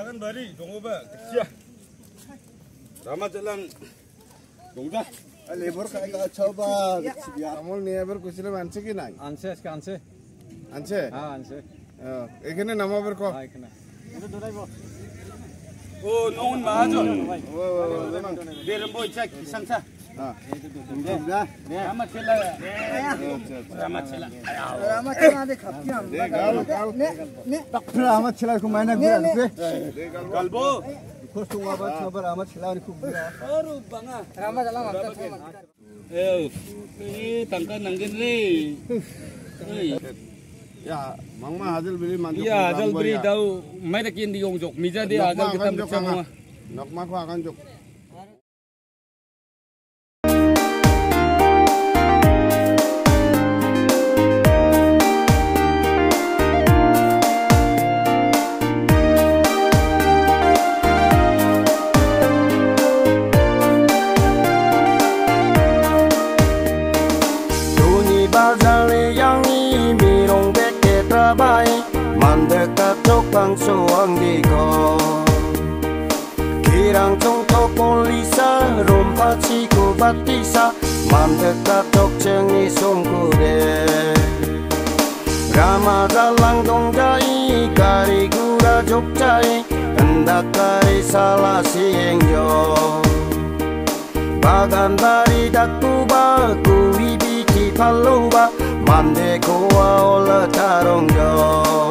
Akan bari dongoba kecil. Rama jalan dongja. Labour খাইলা ছবা আমল নিয়ে এবার কুছিলাম আনছে কি নাই আনছে আজকে আনছে আনছে হ্যাঁ আনছে হ্যাঁ, এখানে নামাবার ক হ্যাঁ এখানে Oh, nongun mahajo. ও, ও, ও, ও, Biar boy cek रामा छिलाको माइना गल्बो खोस्तो अब छब रामा छिलाको खुब अरु बंगा ramat चला माता ए ए तंका नंगिन रे Ya, mangma hazal beri mandu. Ya, hazal beri tahu. Mereka kini diunjuk. Mija dia hazal kita bersama. Nak. Sang so ang di ko Kirang tong to polisa chi ko batisa Mandeka tok cheng ni som songku de Rama dalang dong jai Kari gura jok jai Hendak kari si eng yo. Bagan dari dakuba Kui biti paluba Mande koa ola tarong yo.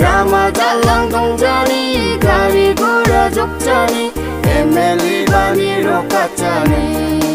드라마 달랑 동전이 가리고라 족자니 에멜리바니로 갔자니